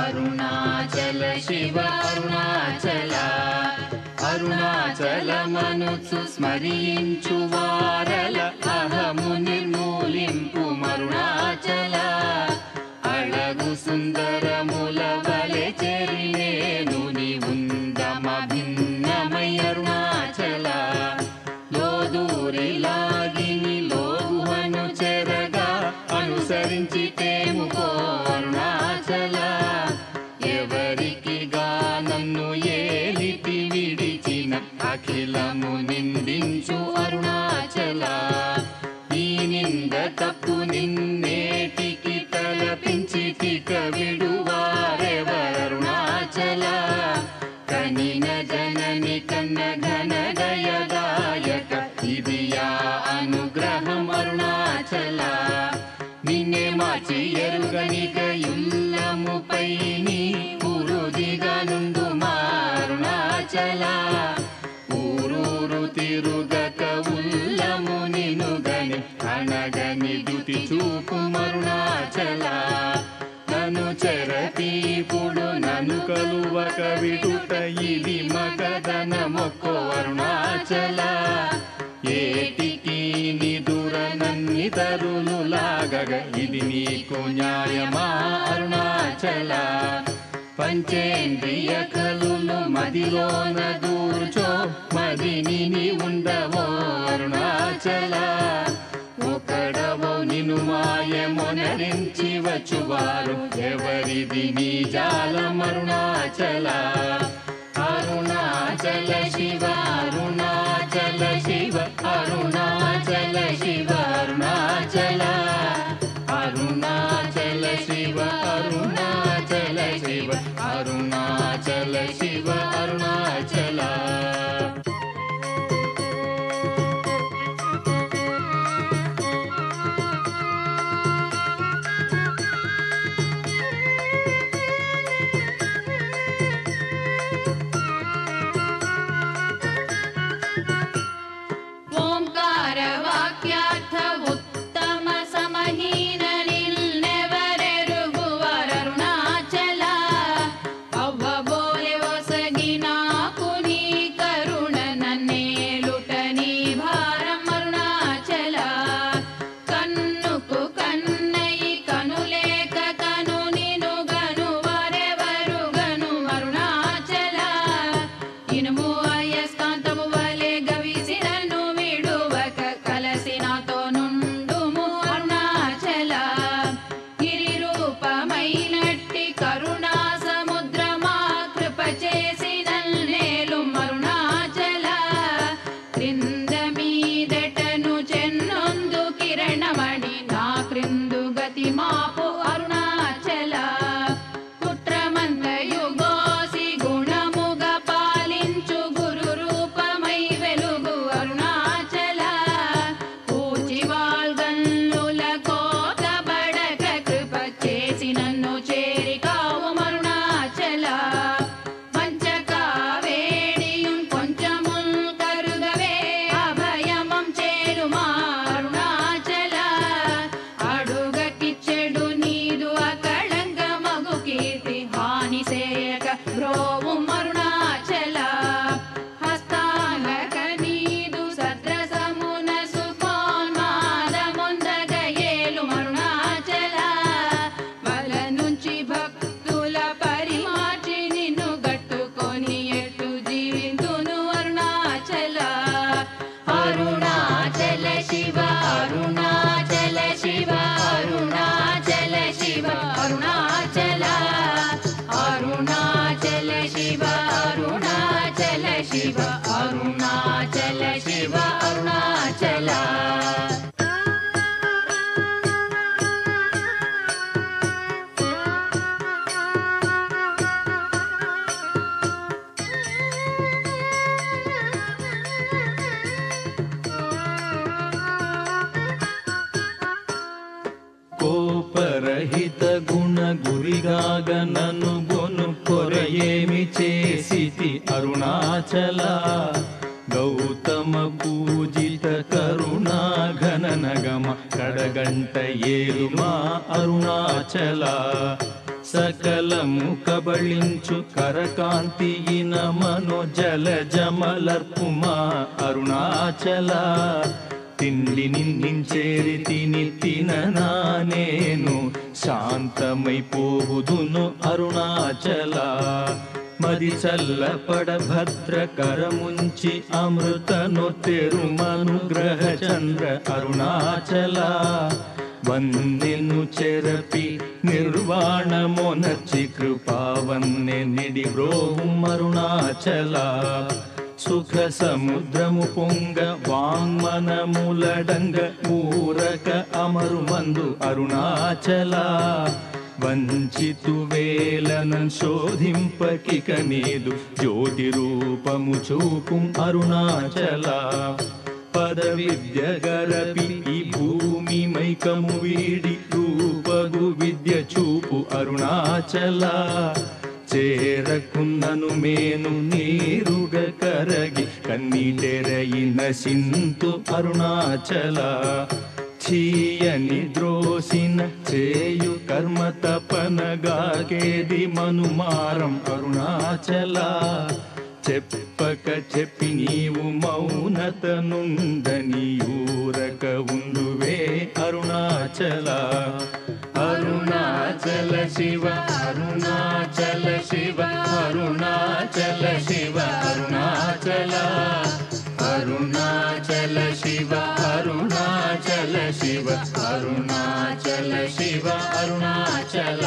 Arunachal Shiva Arunachal. Arunachal మనుసు స్మరించు వారల. అహము నిర్మూలింపు Arunachal Azhagu సుందరముల in Anagani దుతి చూపు మరుణాచల నను చెరతీపుడు నన్ను కలువక విడుట ఇది మగదన మొక్క వరుణాచల ఏటికి నిదుర నన్ని తరులు లాగగ ఇది నీకు న్యాయమా అరుణాచల పంచేంద్రియ కలులు మదిలోన దూరు చూచువారు ఎవరిది నీ జాలమరుణాచల అరుణాచల శివ అరుణాచల శివ అరుణాచల శివ అరుణాచల అరుణాచల శివ అరుణాచల శివ అరుణాచల శివ అరుణాచల కరుణాచలా గౌతమ పూజిత కరుణాఘన నగమ కడగంట ఏలుమా అరుణాచల. సకలము కబళించు కరకాంతియిన మనోజల జమలర్పుమా అరుణాచలా. తిండి నిందించేరి తిని తిననా నేను శాంతమైపోదును అరుణాచలా. మది చల్లపడ భద్ర కరముంచి అమృతను తెరుమనుగ్రహ చంద్ర అరుణాచల వందెను చెరపి నిర్వాణమొనర్చి కృపావన్నె నిడి బ్రోహం అరుణాచల సుఖ సముద్రము పొంగ వాంగ్మనములడంగ ఊరక అమరు మందు వంచితు వేలనం శోధింపకిక నీదు జ్యోతి రూపము చూపుం అరుణాచల. పద విద్య గరపి ఈ భూమి మైకము వీడి రూపగు విద్య చూపు అరుణాచల. చేరకున్నను మేను నీరుగ కరగి కన్నీటెరయిన సింతు అరుణాచల. చీయని ద్రోసిన చేయు కర్మ తపనగాకేది మనుమారం అరుణాచల. చెప్పక చెప్పి నీవు మౌనత నుందని ఊరక ఉండువే అరుణాచల. అరుణాచల శివ అరుణాచల శివ అరుణాచల శివ అరుణాచల. అరుణాచల శివ. అరుణాచల శివ అరుణాచల శివ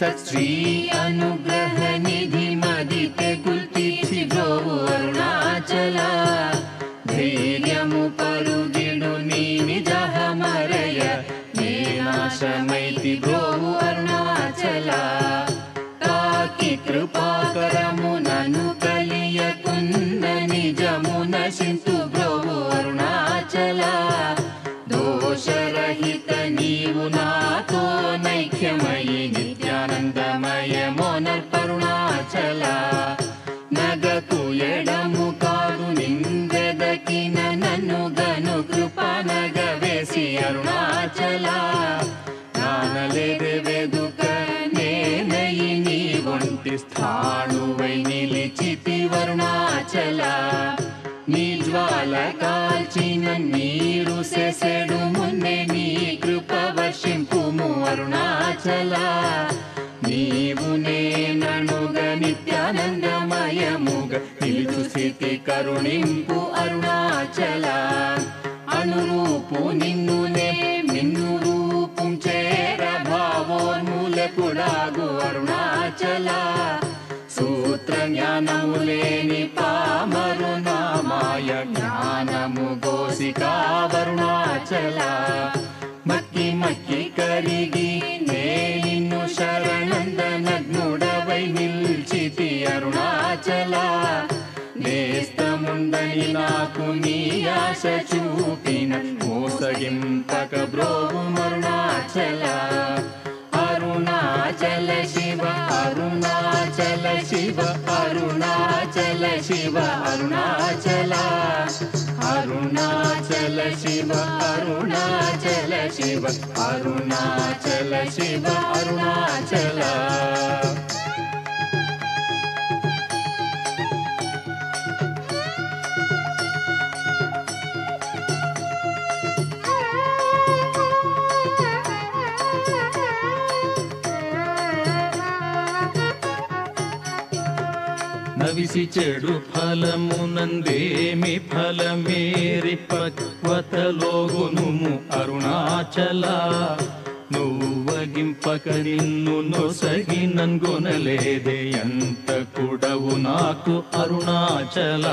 श्री अनुग्रहनिधिमदितकुतिथि गो वर्णाचल धीर्यमुपरुदि निजह मरय నయమోనర్పరుణాచల నగకు ఎడము కాదు నిందెదకిన నన్ను గను కృపనగ వేసి అరుణాచల నానలేదే వెదుక నేనయి నీ ఒంటి స్థాణువై నిలిచితి వరుణాచల నీ జ్వాల కాల్చిన నీరు సెసెడు మున్నే నీ కృప వర్షింపుము అరుణాచల నీవు నేననుగ నిత్యానందమయముగ నిలుచు స్థితి కరుణింపు అరుణాచల. అనురూపు నిన్నునే నిన్ను రూపం చేర భావోన్మూలకుడాగు అరుణాచల. సూత్ర జ్ఞానము లేని పామరు నామాయ జ్ఞానము గోసికా వరుణాచల మక్కి మక్కి కరిగి నే శరణందనగ్నుడవై నిల్చితి అరుణాచల. నేస్తముందని నాకు నీ ఆశ చూపిన మోసగింపక బ్రోవు అరుణాచల అరుణాచల శివ అరుణాచల శివ అరుణాచల శివ అరుణాచల अरुणाचल शिव अरुणाचल शिव अरुणाचल शिव अरुणाचल। నవిసి చెడు ఫలమునందేమి ఫలమేరి పక్వతలోగునుము అరుణాచల. నువ్వగింపక నిన్ను నొసగి నన్గొనలేదే ఎంత కూడవు నాకు అరుణాచల.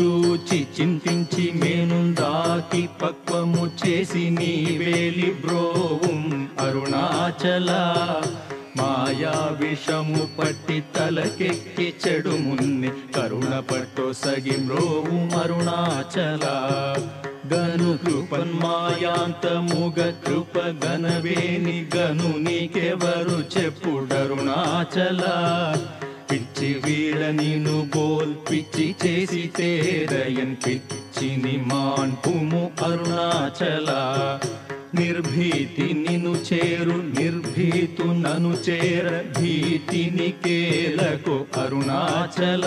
చూచి చింతించి మేనుందాకి పక్వము చేసి నీ వేలి బ్రోవు అరుణాచల. మాయా విషము పట్టి తలకెక్కి చెడు మున్ని కరుణ పట్టు సగి మ్రోవు మరుణాచల. గను కృపన్మాయాంతముగ కృప గనవేని గను నీకెవరు చెప్పుడరుణాచల పిచ్చి వీడ నిను బోల్ పిచ్చి చేసి తేరయన్ పిచ్చిని మాన్పుము అరుణాచల. నిర్భీతి నిను చేరు నిర్భీతు నను చేర భీతిని కేలకు అరుణాచల.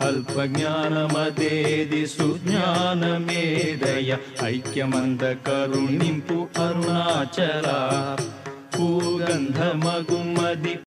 అల్ప జ్ఞానమదేది సుజ్ఞానమేదయ ఐక్యమంద కరుణింపు అరుణాచల. పూగంధమగుమది